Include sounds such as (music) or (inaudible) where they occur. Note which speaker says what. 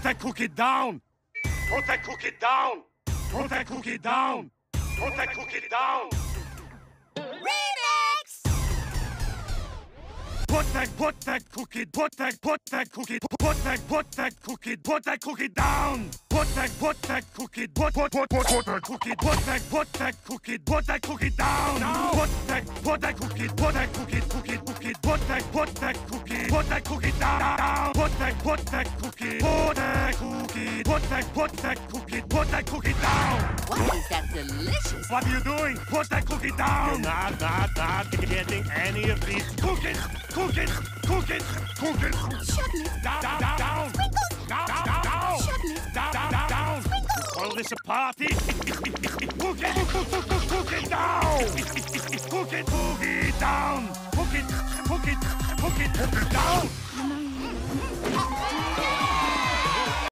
Speaker 1: Put that cookie down. Put that cookie down. Put that cookie down. Put that cookie down.
Speaker 2: Remix!
Speaker 1: Put that, put that cookie, put that, put that cookie, put that, put that cookie, put that cookie down. Put that, put that cookie, put, put, put, put, put that cookie, put that, put that cookie, put that cookie down. Put that, put that cookie, put that cookie, cookie, cookie, put that, put that cookie, put that cookie down. Put that, put that cookie, put that cookie, put that, put that cookie, put that cookie down.
Speaker 2: What is that delicious?
Speaker 1: What are you doing? Put that cookie down! You're not, not, not getting any of these cookies! Cookies! Cookies! Cookies!
Speaker 2: Chocolate!
Speaker 1: Down, down, down, down!
Speaker 2: Sprinkles!
Speaker 1: Down, down, down, down!
Speaker 2: Chocolate!
Speaker 1: Down, down, down, down!
Speaker 2: Sprinkles!
Speaker 1: Call this a party? (laughs) Cookie! Down!